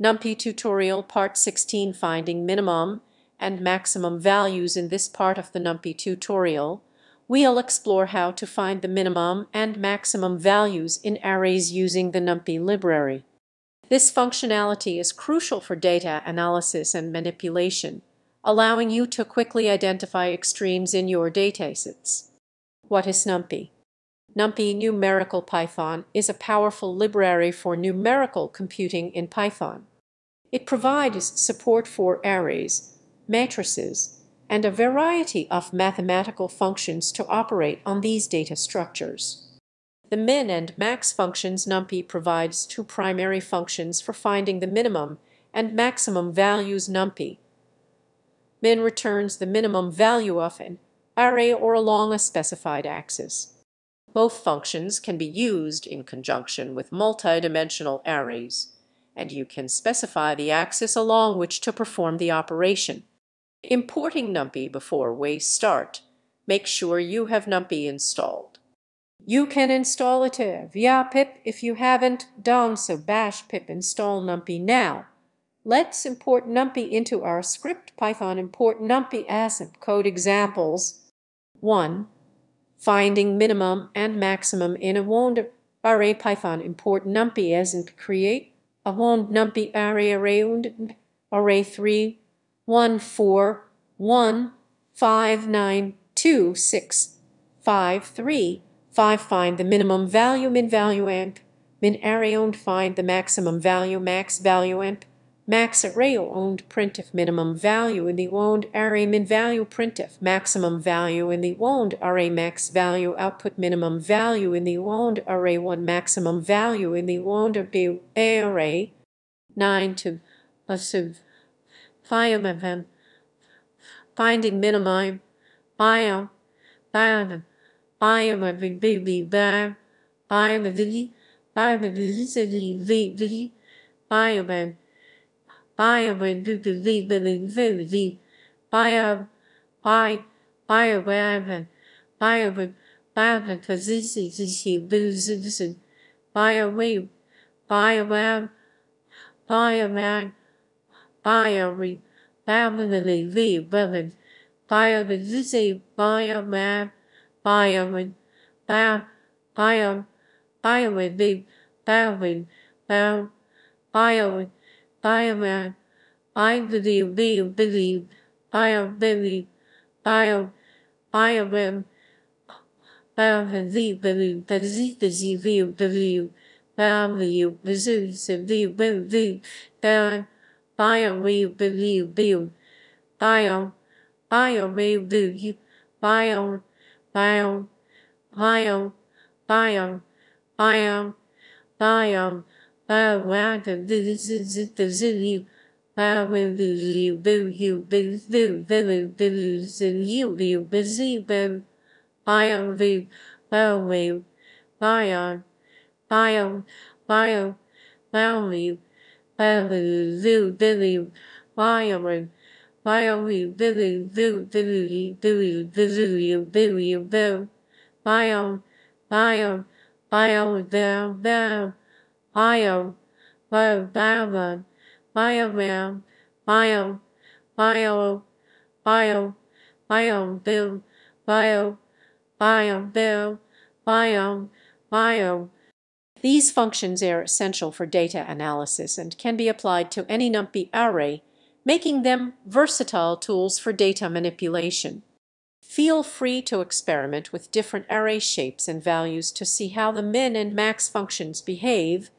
NumPy tutorial part 16 finding minimum and maximum values in this part of the NumPy tutorial, we'll explore how to find the minimum and maximum values in arrays using the NumPy library. This functionality is crucial for data analysis and manipulation, allowing you to quickly identify extremes in your datasets. What is NumPy? NumPy Numerical Python is a powerful library for numerical computing in Python. It provides support for arrays, matrices, and a variety of mathematical functions to operate on these data structures. The min and max functions NumPy provides two primary functions for finding the minimum and maximum values NumPy. Min returns the minimum value of an array or along a specified axis. Both functions can be used in conjunction with multidimensional arrays and you can specify the axis along which to perform the operation. Importing NumPy before we start, make sure you have NumPy installed. You can install it uh, via pip if you haven't done so bash pip install NumPy now. Let's import NumPy into our script Python import NumPy as code examples. 1. Finding minimum and maximum in a wound array Python import NumPy as in create avon numpy array around array 3 1 4 1 5 9 2 6 5 3 5 find the minimum value min value np. Min array owned find the maximum value max value np max array owned printf minimum value in the owned array min value printf maximum value in the owned array max value output minimum value in the owned array 1 maximum value in the owned array 9 to passive fireman finding minimum bio bio bio baby bio bio bio bio bio Bioman Vivi Bio Bio Bioman Bioman Physician Physician Biowave Biowave Bioman Bio Family V Women Bioman Bioman Bioman Bio Bio Bioman V Bioman Bio Bioman bioman, I believe, believe, believe, bio, believe, bio, bioman, bio, believe, believe, believe, believe, believe, value, believe, believe, believe, bio, bio, believe, believe, believe, bio, bio, believe, believe, bio, bio, bio, bio, bio, bio, you I will you boo you boo boo boo boo you you busy boo bio boo bio boo bio bio bio bio you bio boo billy bio bio you billy boo billy boo boo you boo you boo bio bio bio bio bio bio, bio, I am a, I believe, believe, believe, I am believe, I am, I am a, I am believe, believe, believe, believe, believe, believe, believe, believe, believe, believe, I am believe, believe, believe, I am, I am believe, believe, I am, I am, I am, I am, I am, I am. Caraca, desligo. Bio, bio, bio, down, down bioman, bio, bio, bio, bio, bill, bio, bio, bill, bio, bio. These functions are essential for data analysis and can be applied to any NumPy array, making them versatile tools for data manipulation. Feel free to experiment with different array shapes and values to see how the min and max functions behave